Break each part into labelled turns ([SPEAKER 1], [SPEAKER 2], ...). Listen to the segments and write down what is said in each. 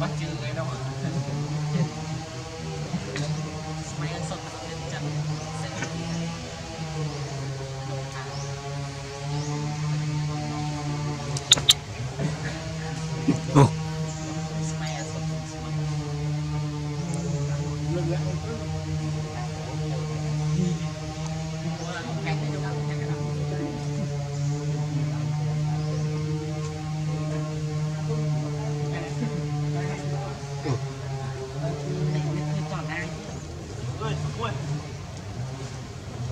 [SPEAKER 1] bắt chưa cái đâu ạ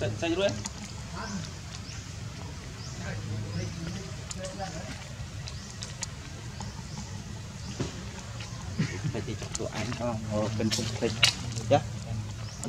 [SPEAKER 1] Sạch sạch luôn. Phải thì chọc tụi anh cho ngồi bên cùng thịt. Dạ. Ở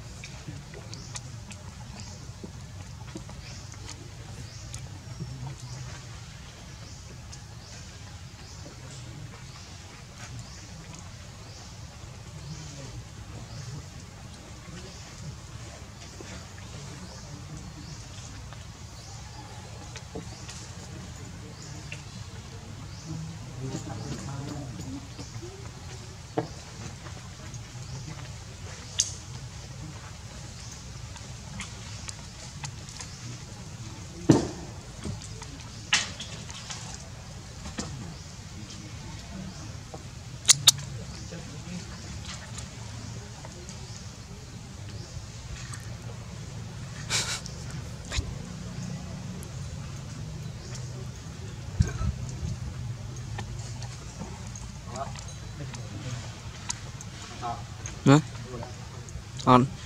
[SPEAKER 1] on